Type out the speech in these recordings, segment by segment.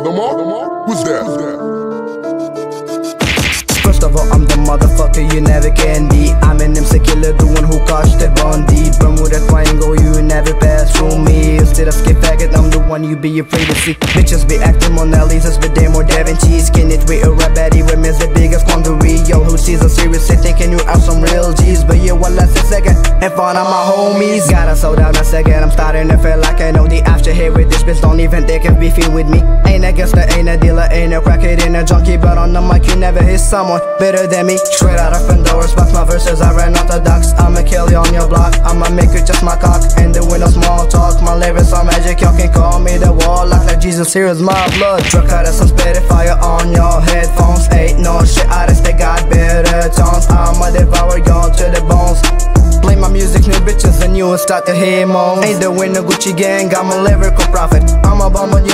Adama? Who's that? Who's that? First of all, I'm the motherfucker you never can be I'm an MC killer, the one who caused the Bondi Bermuda Triangle, you never pass through me Instead of skip faggot, I'm the one you be afraid to see Bitches be acting Mona Lisa's, but they more Da Vinci in front of my homies. Gotta slow down a second, I'm starting to feel like I know the after here with this bitch. Don't even think of beefing with me. Ain't a gangster, ain't a dealer, ain't a crackhead, ain't a junkie But on the mic, you never hit someone better than me. Straight out of Pandora's box, my verses are unorthodox I'ma kill you on your block, I'ma make you just my cock. And the window small talk, my lyrics are magic Y'all can call me the warlock. Like Jesus, here is my blood. Drug cutter, some spitty start to hear moans Ain't the winner Gucci gang, I'm a lyrical prophet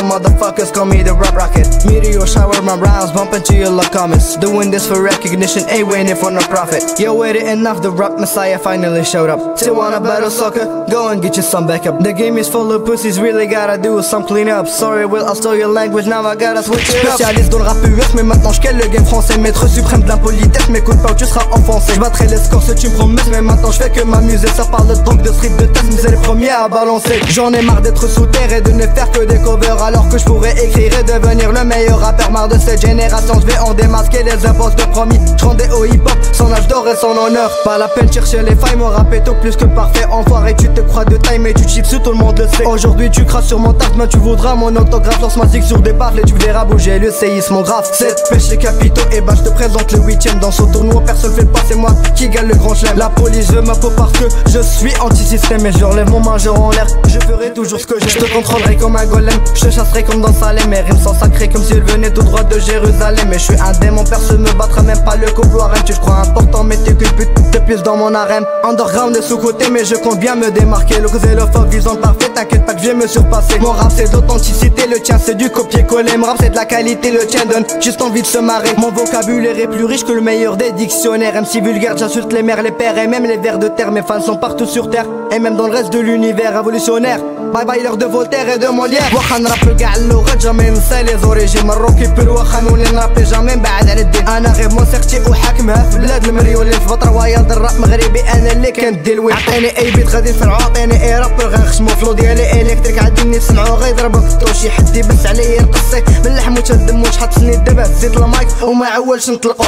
motherfuckers, call me the rap rocket. Meteor shower my rhymes, bumping to your luck comments. Doing this for recognition, ain't waiting for no profit. Yo, waited enough, the rap messiah finally showed up. Still want a battle sucker? Go and get you some backup The game is full of pussies, really gotta do some clean up Sorry Will, I'll steal your language, now I gotta switch it up. Spécialiste dans le rap US, mais maintenant j'cale le game français. Maître suprême de l'impolitesse, m'écoute pas ou tu seras enfoncé. J'battrai les scores, tu me promets, mais maintenant j'fais que m'amuser. Ça parle de drogue, de street, de test, c'est les premiers à balancer. J'en ai marre d'être sous terre et de ne faire que des covers Alors que je pourrais écrire et devenir le meilleur rappeur. Marre de cette génération, je vais en démasquer les imposteurs promis. Je au hip hop, son âge d'or et son honneur. Pas la peine de chercher les failles, mon rap est tout plus que parfait. Enfoiré, tu te crois de taille mais tu chips tout le monde le sait. Aujourd'hui tu crasses sur mon tarte, mais tu voudras mon autographe. Lance ma sur des baffles et tu verras bouger le séisme grave Cette péché capitaux, et bah je te présente le huitième Dans son tournoi, personne fait pas, c'est moi qui gagne le grand chelem. La police veut ma peau parce que je suis anti-système. Et je relève mon majeur en l'air, je ferai toujours ce que Je te contrôlerai comme un golem, je te comme dans Salem. Mes rimes sont sacrés comme s'ils venaient tout droit de Jérusalem. Et je suis un démon, personne me battra même pas le couloir Tu crois important mais t'es qu'une pute de plus dans mon arène Underground est sous-côté mais je compte bien me démarquer. Le xénophobe visant parfait, t'inquiète pas que je vais me surpasser. Mon rap c'est d'authenticité, le tien c'est du copier-coller. Mon rap c'est de la qualité, le tien donne juste envie de se marrer. Mon vocabulaire est plus riche que le meilleur des dictionnaires. MC vulgaire, j'insulte les mères, les pères et même les vers de terre. Mes fans sont partout sur terre et même dans le reste de l'univers. Révolutionnaire باي باي l'heure de Voltaire et de Molière. واخا نرابل كاع اللغات جامي ننسى لي زوريجين مروكي بير واخا نولي نرابي جامي بعد على الدين أنا غير موسيقتي وحاكمها في بلاد المريولين في بطر وياض الراب مغربي أنا اللي كندي الوين عطيني اي بيت غادي نسمعو عطيني اي رابر غنخشمو فلو ديالي الكتريك عادي نسمعو غيضربو في الطوش شي حد يبس عليا نقصي من اللحم وتندم وشحال سنين دابا زيد المايك وما عولش نطلقو